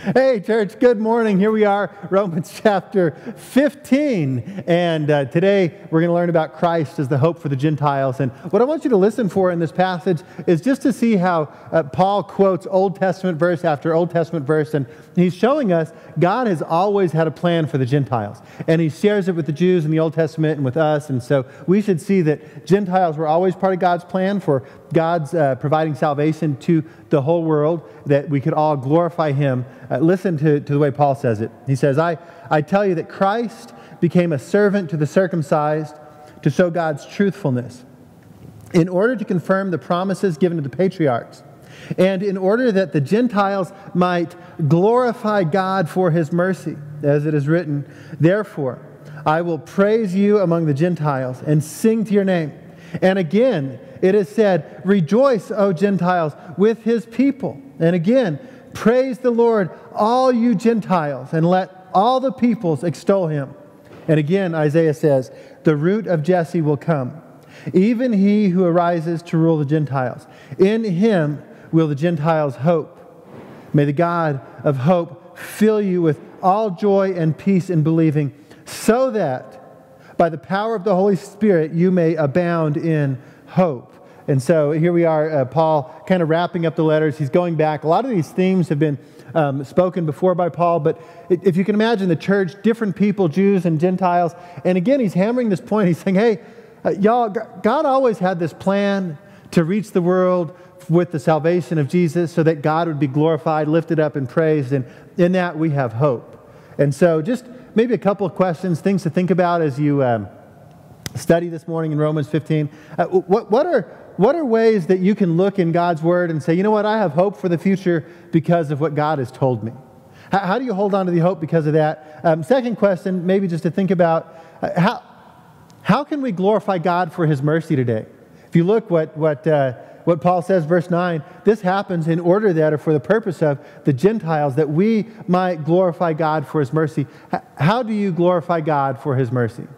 Hey, church, good morning. Here we are, Romans chapter 15. And uh, today we're going to learn about Christ as the hope for the Gentiles. And what I want you to listen for in this passage is just to see how uh, Paul quotes Old Testament verse after Old Testament verse. And he's showing us God has always had a plan for the Gentiles. And he shares it with the Jews in the Old Testament and with us. And so we should see that Gentiles were always part of God's plan for God's uh, providing salvation to the whole world, that we could all glorify him uh, listen to, to the way Paul says it. He says, I, I tell you that Christ became a servant to the circumcised to show God's truthfulness, in order to confirm the promises given to the patriarchs, and in order that the Gentiles might glorify God for his mercy, as it is written, Therefore, I will praise you among the Gentiles and sing to your name. And again, it is said, Rejoice, O Gentiles, with his people. And again, Praise the Lord, all you Gentiles, and let all the peoples extol him. And again, Isaiah says, The root of Jesse will come, even he who arises to rule the Gentiles. In him will the Gentiles hope. May the God of hope fill you with all joy and peace in believing, so that by the power of the Holy Spirit you may abound in hope. And so here we are, uh, Paul kind of wrapping up the letters. He's going back. A lot of these themes have been um, spoken before by Paul, but if you can imagine the church, different people, Jews and Gentiles. And again, he's hammering this point. He's saying, hey, uh, y'all, God always had this plan to reach the world with the salvation of Jesus so that God would be glorified, lifted up, and praised. And in that, we have hope. And so, just maybe a couple of questions, things to think about as you um, study this morning in Romans 15. Uh, what, what are what are ways that you can look in God's Word and say, you know what, I have hope for the future because of what God has told me? How, how do you hold on to the hope because of that? Um, second question, maybe just to think about uh, how, how can we glorify God for His mercy today? If you look what, what, uh, what Paul says, verse 9, this happens in order that, or for the purpose of the Gentiles, that we might glorify God for His mercy. How do you glorify God for His mercy?